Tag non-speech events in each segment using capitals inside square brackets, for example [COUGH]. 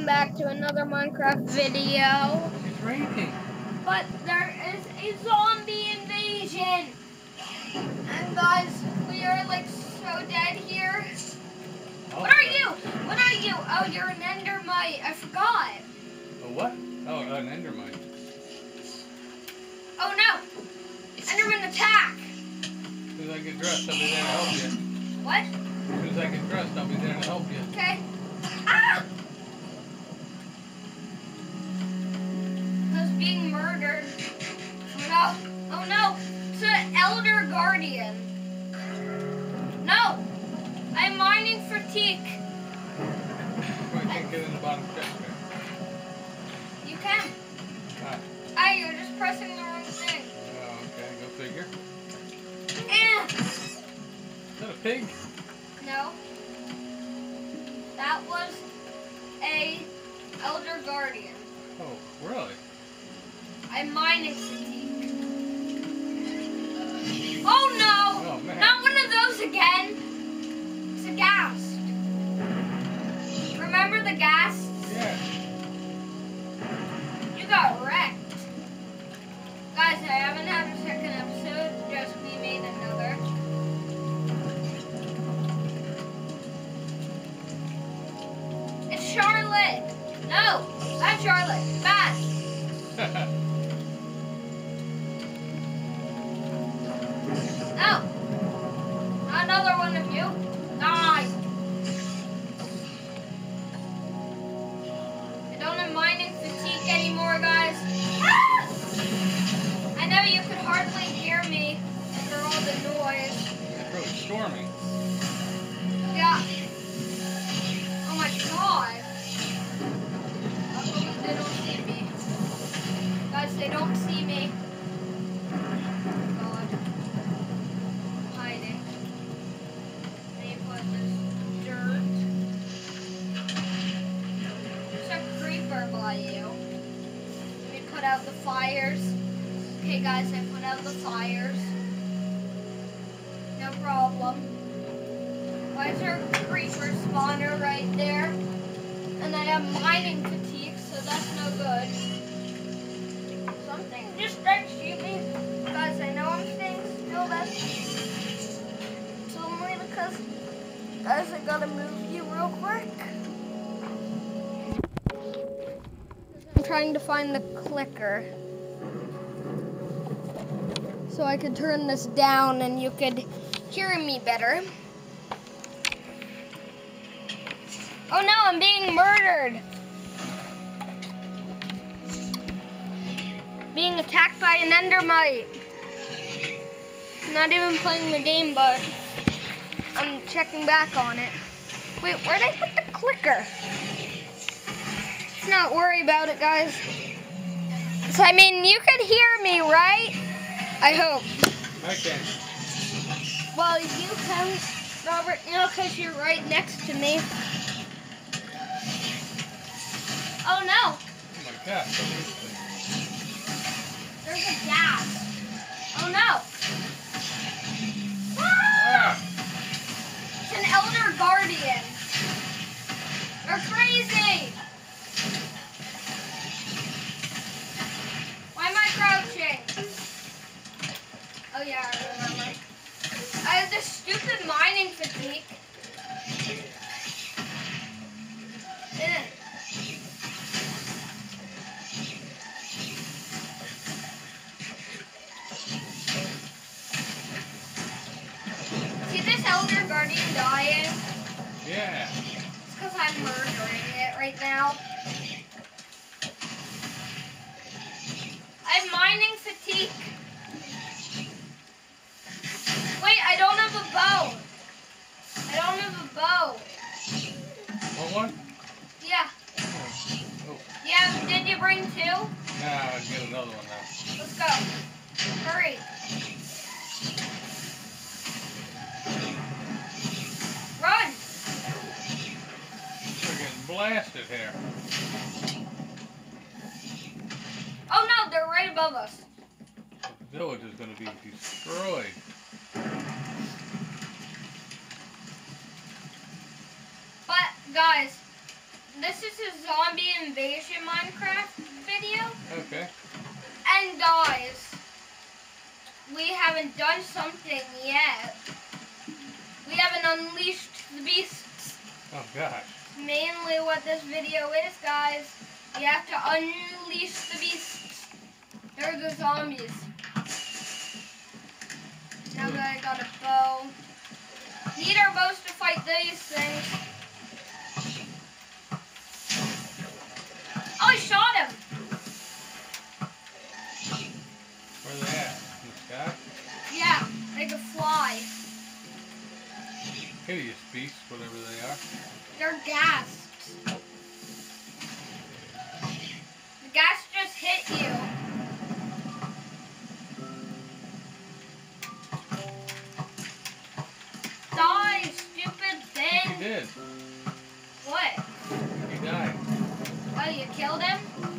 welcome back to another Minecraft video. It's raining. But there is a zombie invasion. And guys, we are like so dead here. Oh, What are you? What are you? Oh, you're an endermite. I forgot. A what? Oh, an endermite. Oh no! Enderman attack! As soon as I get dressed, I'll be there to help you. What? As soon as I get dressed, I'll be there to help you. Okay. Ah! I was being murdered. Oh no! Oh no! It's an elder guardian. No! I'm mining for teak. I can't get in the bottom chest there. You can. Ah, Ah, you're just pressing the wrong thing. oh, okay, go figure. Eh. Is that a pig? No. That was a elder guardian. Oh, really? I'm mining fatigue. Oh no! Oh. Not one of those again. It's a ghast. Remember the ghast? Yeah. You got wrecked. Guys, I haven't had a second episode. Just we made another. It's Charlotte. No, not Charlotte. Bad. [LAUGHS] Yeah. Oh my god. They don't see me. Guys, they don't see me. God. Hiding. Me put this dirt. Creeper by you. Put out the fires. Okay, guys, I put out the fires. Is a creeper spawner right there? And I have mining fatigue, so that's no good. Something just starts shooting. Me, guys, I know I'm staying still. That's only because, guys, I gotta move you real quick. I'm trying to find the clicker. So I could turn this down and you could hear me better. Oh no, I'm being murdered. Being attacked by an endermite. Not even playing the game, but I'm checking back on it. Wait, where'd I put the clicker? Let's not worry about it, guys. So, I mean, you could hear me, right? I hope. Okay. Well, you can, Robert, you know, because you're right next to me. Oh no, Oh my gosh. there's a ghast. Oh no. Ah! It's an elder guardian. They're crazy. Why am I crouching? Oh yeah, I remember. I have this stupid mining fatigue. Ugh. Now. I'm mining fatigue. Wait, I don't have a bow. I don't have a bow. What one? Yeah. Oh, oh. Yeah, did you bring two? Now I'll get another one now. Let's go. Hurry. Blasted here. Oh no, they're right above us. The village is going to be destroyed. But guys, this is a zombie invasion Minecraft video. Okay. And guys, we haven't done something yet. We haven't unleashed the beasts. Oh gosh. Mainly what this video is, guys. You have to unleash the beasts. They're the zombies. Now that I got a bow. Need our bows to fight these did. What? He died. Oh, you killed him?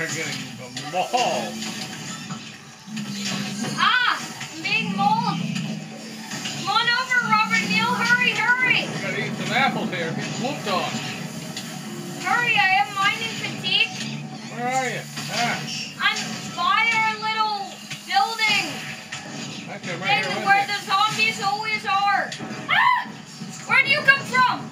Are getting mauled. Ah! I'm being mauled. Come on over, Robert Neal. Hurry, hurry. We Gotta eat some apples here. Get whooped on. Hurry, I am mining fatigue. Where are you? Ah. I'm by our little building. Thing right with where you. the zombies always are. Ah! Where do you come from?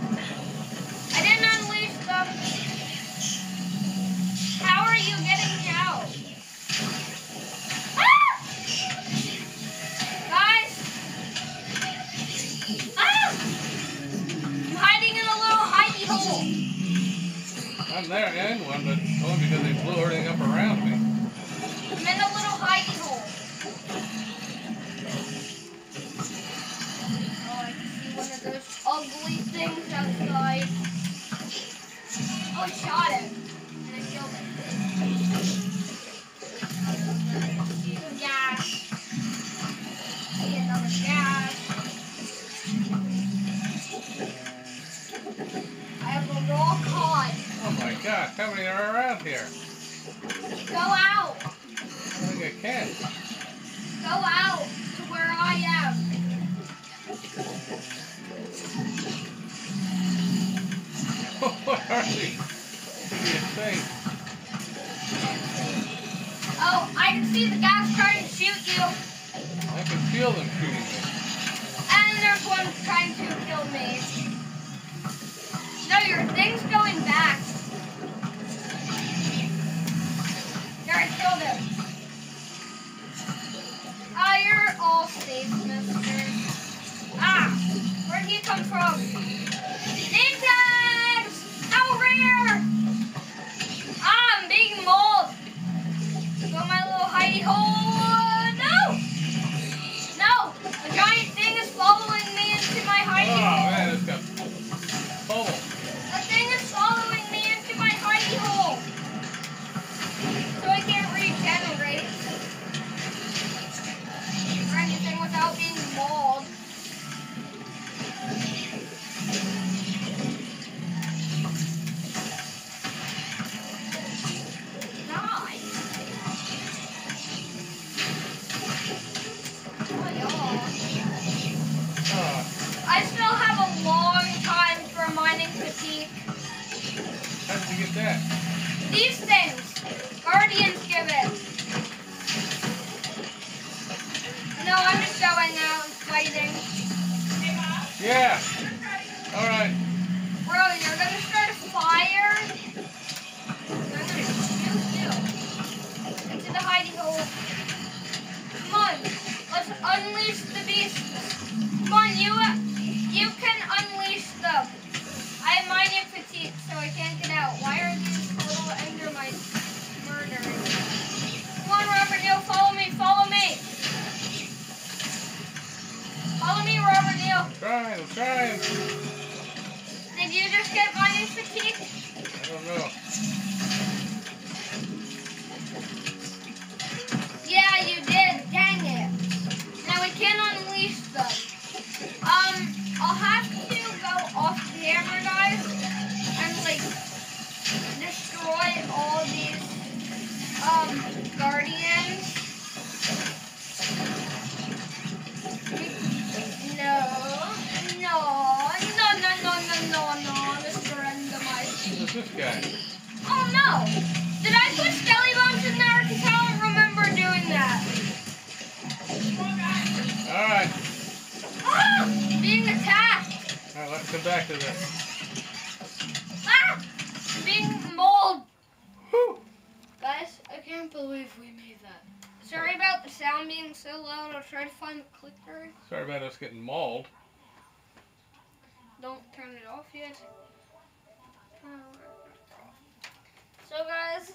I'm there in one, but only because they blew everything up around me. I'm in a little hidey hole. Oh, I can see one of those ugly things outside. Oh, I shot him. And I killed him. Many are around here? Go out. I think I can. Go out to where I am. [LAUGHS] what are these? Hideous things. Oh, I can see the guys trying to shoot you. I can feel them shooting me. And there's one trying to kill me. Mister. Ah, where'd he come from? Tags! How rare! Ah, my little hidey hole. All right. Bro, you're gonna start a fire. Gonna you into the hidey hole. Come on, let's unleash the. Come on, you you can unleash them. I fatigue, so I can't get out. Why are these I'll have to go off camera, guys, and like destroy all these um guardians. No, no, no, no, no, no, no, no, Mr. Endermite. Who's this guy? Oh no! Back to this. Ah! Being mauled! Whew. Guys, I can't believe we made that. Sorry about the sound being so loud. I'll try to find the clicker. Sorry about us getting mauled. Don't turn it off yet. So guys,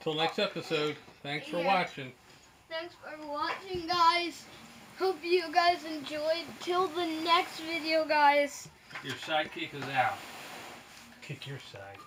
Till next episode, thanks for watching. thanks for watching guys. Hope you guys enjoyed. Till the next video guys. Your sidekick is out. Kick your side.